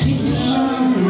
Keep.